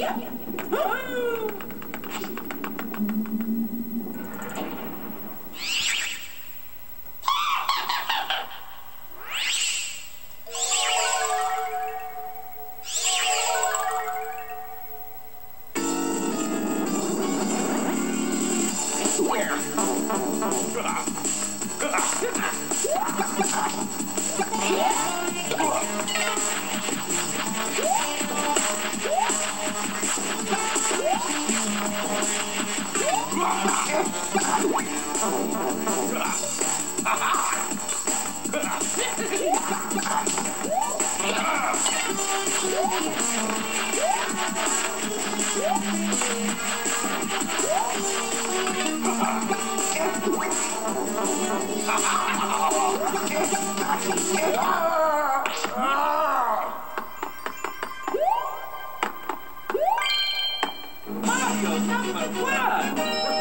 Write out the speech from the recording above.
Yeah! Mario number one!